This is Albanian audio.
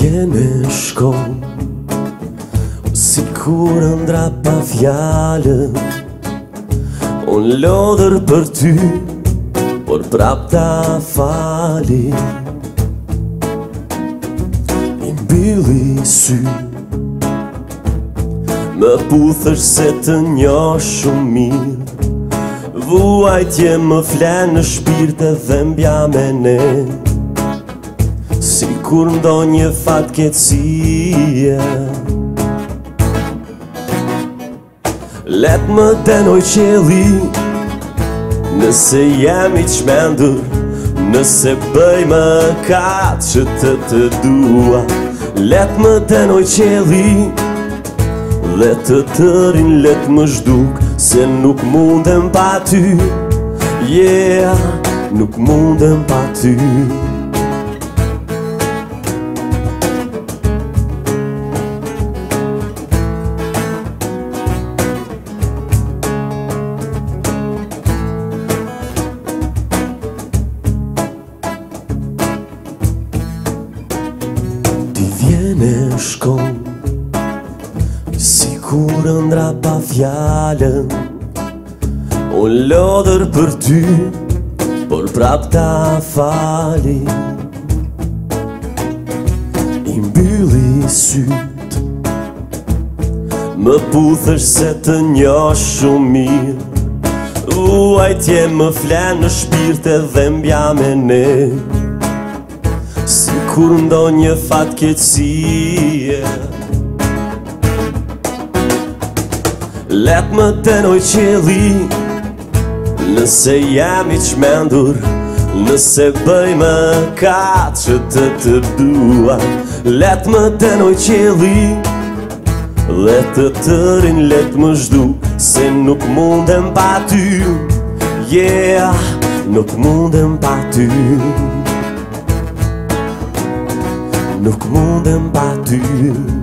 jene shkon Si kur ndra pa fjallë Unë lodër për ty Por prap ta fali I mbili sy Më puthër se të njo shumë mirë Vuajtje më flenë në shpirtë dhe mbja me nejë Kur mdo një fatë Let Letë më denoj qeli Nëse jem i qmendur Nëse bëj më katë që të të dua Letë më denoj qeli Dhe të tërin letë më zhduk Se nuk mundem pa ty Yeah, nuk mundem pa ty shkon Si kur ëndra pa fjallën Unë lodër për ty Por prap ta fali I mbyli syt Më puthësh se të njo shumë mirë Uajtje më flenë në shpirte dhe mbja me nejë Kur ndo një fatë këtësie Letë më të nojë qëli Nëse jam i qmendur Nëse bëj më ka që të të dua Letë më të nojë qëli Letë të tërin, let letë më zhdu Se nuk mundem pa ty Yeah, nuk mundem pa ty nuk mundem pa ty